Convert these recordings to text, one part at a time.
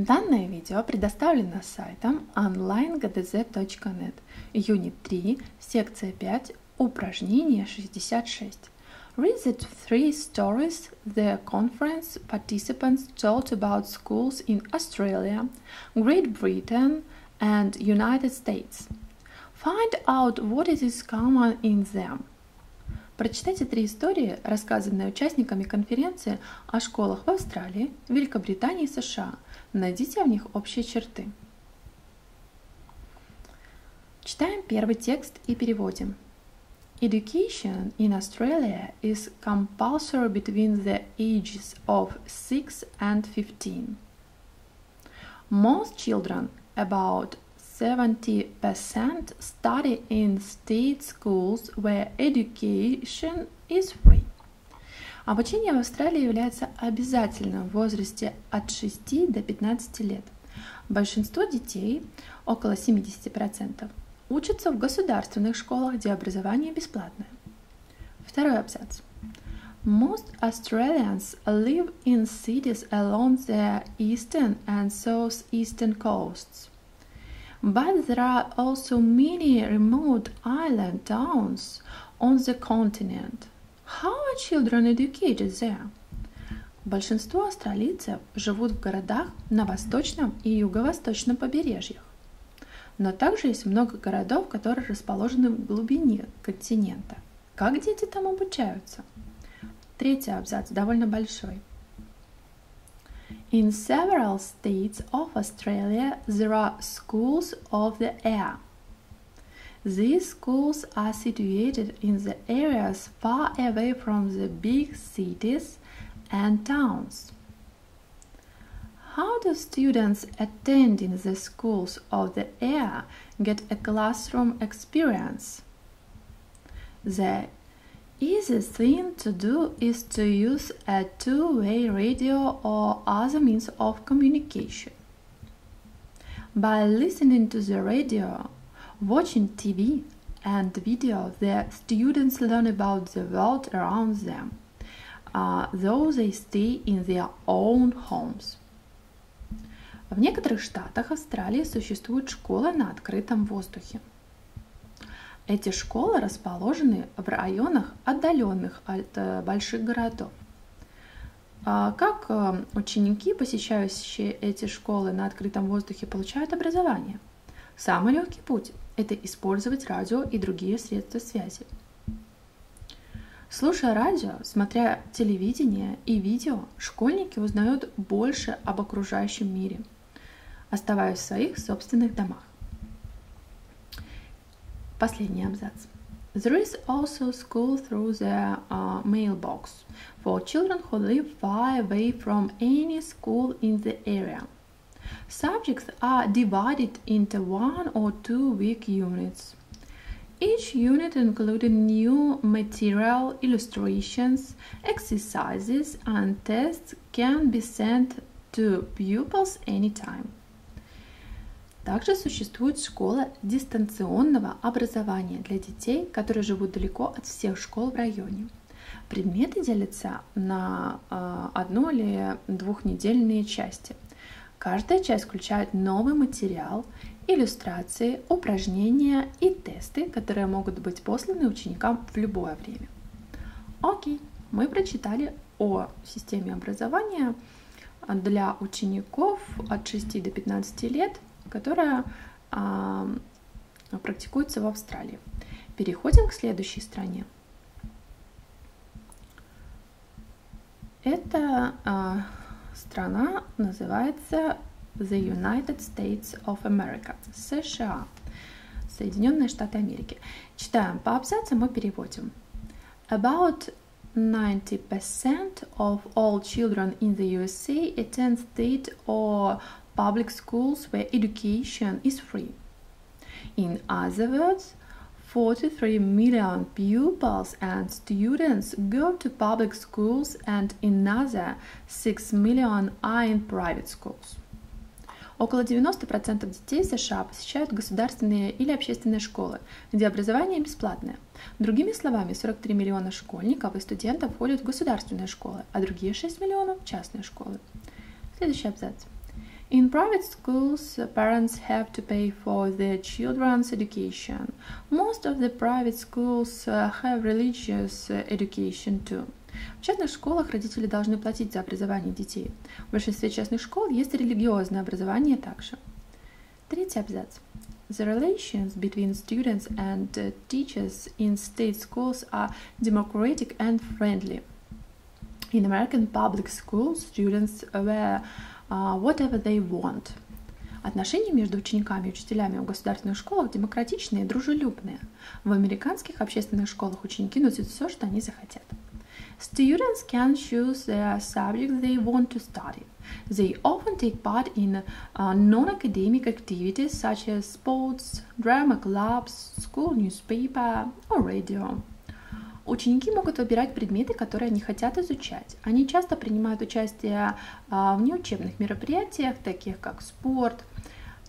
Данное видео предоставлено сайтом onlinegdz.net, Юнит 3, секция 5, упражнение 66. Read the three stories the conference participants told about schools in Australia, Great Britain, and United States. Find out what is common in them. Прочитайте три истории, рассказанные участниками конференции о школах в Австралии, Великобритании и США. Найдите в них общие черты. Читаем первый текст и переводим. Education in Australia is compulsory between the ages of 6 and 15. Most children, about 70% study in state schools where education is free. Обучение в Австралии является обязательным в возрасте от 6 до 15 лет. Большинство детей, около 70%, учатся в государственных школах, где образование бесплатное. Второй абзац. Most Australians live in cities along the eastern and southeastern coasts. But there are also many remote island towns on the continent. How are children educated there? Большинство австралийцев живут в городах на восточном и юго-восточном побережьях. Но также есть много городов, которые расположены в глубине континента. Как дети там обучаются? Третий абзац довольно большой. In several states of Australia, there are schools of the air. These schools are situated in the areas far away from the big cities and towns. How do students attending the schools of the air get a classroom experience? The easiest thing to do is to use a two-way radio or other means of communication. By listening to the radio, watching TV and video, the students learn about the world around them, uh, though they stay in their own homes. В некоторых штатах Австралии существует школа на открытом воздухе. Эти школы расположены в районах, отдаленных от э, больших городов. А как э, ученики, посещающие эти школы на открытом воздухе, получают образование? Самый легкий путь – это использовать радио и другие средства связи. Слушая радио, смотря телевидение и видео, школьники узнают больше об окружающем мире, оставаясь в своих собственных домах. Последний абзац. There is also school through the uh, mailbox for children who live far away from any school in the area. Subjects are divided into one or two week units. Each unit including new material, illustrations, exercises, and tests can be sent to pupils anytime. Также существует школа дистанционного образования для детей, которые живут далеко от всех школ в районе. Предметы делятся на э, одну или двухнедельные части. Каждая часть включает новый материал, иллюстрации, упражнения и тесты, которые могут быть посланы ученикам в любое время. Окей, мы прочитали о системе образования для учеников от 6 до 15 лет – которая а, практикуется в Австралии. Переходим к следующей стране. Эта а, страна называется The United States of America, США, Соединенные Штаты Америки. Читаем по абзацам и переводим. About 90% of all children in the USA attend state or public schools where education is free. In other words, 43 million pupils and students go to public schools and another 6 million are in private schools. Около 90% детей США посещают государственные или общественные школы, где образование бесплатное. Другими словами, 43 миллиона школьников и студентов ходят в государственные школы, а другие 6 миллионов – в частные школы. Следующий абзац. In private schools, parents have to pay for their children's education. Most of the private schools have religious education too. В частных школах родители должны платить за образование детей. В большинстве частных школ есть религиозное образование также. Третий абзац. The relations between students and teachers in state schools are democratic and friendly. In American public schools, students wear uh, whatever they want. Отношения между учениками и учителями в государственных школах демократичные и дружелюбные. В американских общественных школах ученики носят все, что они захотят. Students can choose the subject they want to study. They often take part in uh, non-academic activities such as sports, drama clubs, school newspaper or radio. Ученики могут выбирать предметы, которые они хотят изучать. Они часто принимают участие в неучебных мероприятиях, таких как спорт,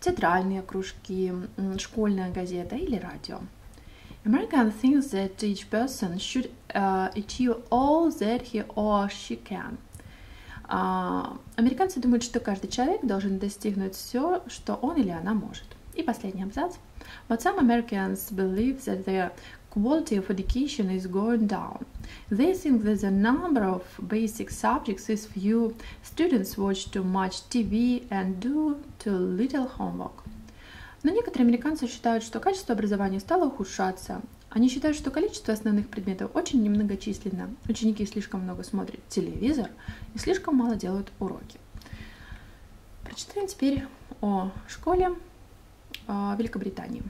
театральные кружки, школьная газета или радио. American thinks that each person should uh, achieve all that he or she can. Uh, американцы думают, что каждый человек должен достигнуть все, что он или она может. И последний абзац. But some Americans believe that their quality of education is going down. They think that the number of basic subjects is few, students watch too much TV and do too little homework. Но некоторые американцы считают, что качество образования стало ухудшаться. Они считают, что количество основных предметов очень немногочисленно. Ученики слишком много смотрят телевизор и слишком мало делают уроки. Прочитаем теперь о школе Великобритании.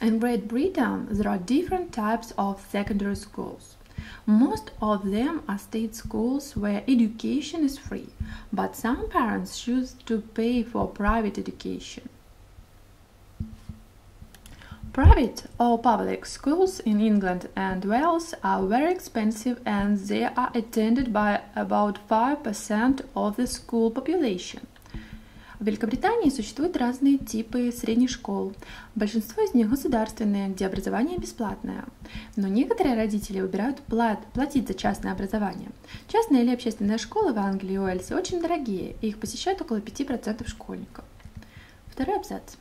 In Great Britain, there are different types of secondary schools. Most of them are state schools where education is free, but some parents choose to pay for private education. Private or public schools in England and Wales are very expensive and they are attended by about 5% of the school population. В Великобритании существуют разные типы средних школ. Большинство из них государственные, где образование бесплатное. Но некоторые родители выбирают плат, платить за частное образование. Частные или общественные школы в Англии и Уэльсе очень дорогие, и их посещают около 5% школьников. Второй абзац.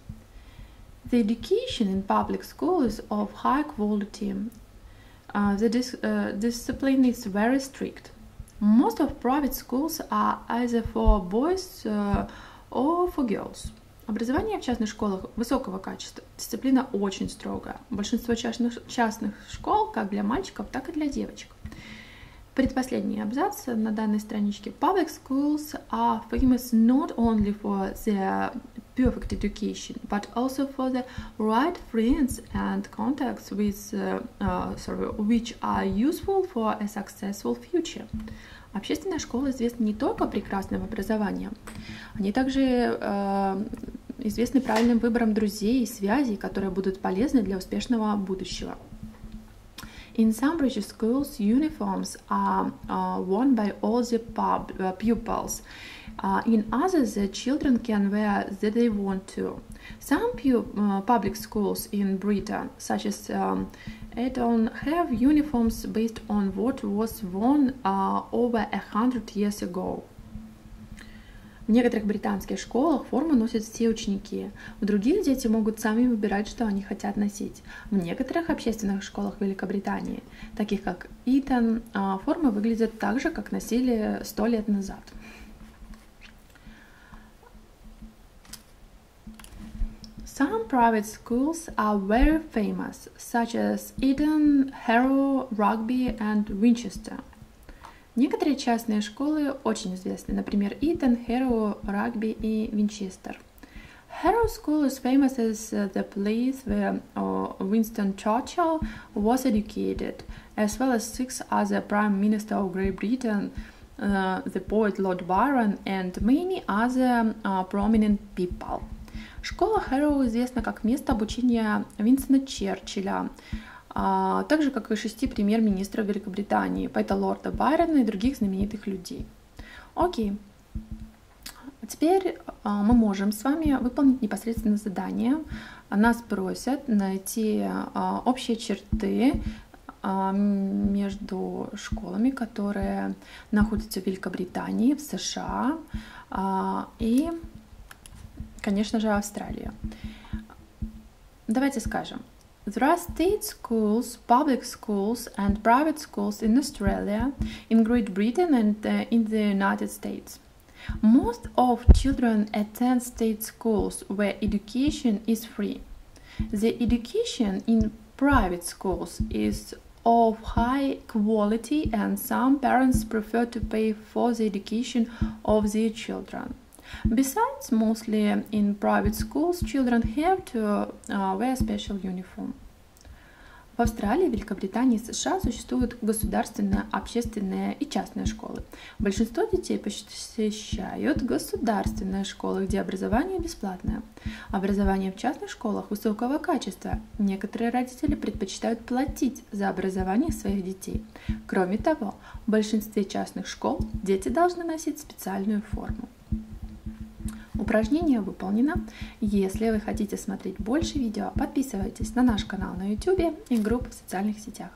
The education in public school is of high quality. Uh, the dis uh, discipline is very strict. Most of private schools are either for boys uh, or for girls. Образование в частных школах высокого качества. Дисциплина очень строгая. Большинство частных, частных школ как для мальчиков, так и для девочек. Предпоследний абзац на данной страничке. Public schools are famous not only for their perfect education, but also for the right friends and contacts with, uh, uh, sorry, which are useful for a successful future. Общественная школа известна не только прекрасным образованием, они также э, известны правильным выбором друзей и связей, которые будут полезны для успешного будущего. In some British schools, uniforms are uh, worn by all the pub, uh, pupils. Uh, in others, the children can wear that they want to. Some pu uh, public schools in Britain, such as um, Eton, have uniforms based on what was worn uh, over a hundred years ago. В некоторых британских школах форму носят все ученики. В других дети могут сами выбирать, что они хотят носить. В некоторых общественных школах Великобритании, таких как Итон, формы выглядят так же, как носили сто лет назад. Some private schools are very famous, such as Eton, Harrow, Rugby and Winchester. Некоторые частные школы очень известны, например, Итон, Harrow, Rugby и Винчестер. Harrow School is famous as the place where Winston Churchill was educated, as well as six other Prime Minister of Great Britain, uh, the poet Lord Byron, and many other uh, prominent people. Школа Harrow известна как место обучения Винстона Черчилля, а, так же, как и шести премьер-министров Великобритании, поэта Лорда Байрона и других знаменитых людей. Окей. Теперь а, мы можем с вами выполнить непосредственно задание. Нас просят найти а, общие черты между школами, которые находятся в Великобритании, в США, и конечно же, Австралию. Давайте скажем. There are state schools, public schools and private schools in Australia, in Great Britain and uh, in the United States. Most of children attend state schools where education is free. The education in private schools is of high quality and some parents prefer to pay for the education of their children. Besides, mostly in private schools, children have to uh, wear special uniform. В Австралии, Великобритании и США существуют государственные, общественные и частные школы. Большинство детей посещают государственные школы, где образование бесплатное. Образование в частных школах высокого качества. Некоторые родители предпочитают платить за образование своих детей. Кроме того, в большинстве частных школ дети должны носить специальную форму. Упражнение выполнено. Если вы хотите смотреть больше видео, подписывайтесь на наш канал на YouTube и группу в социальных сетях.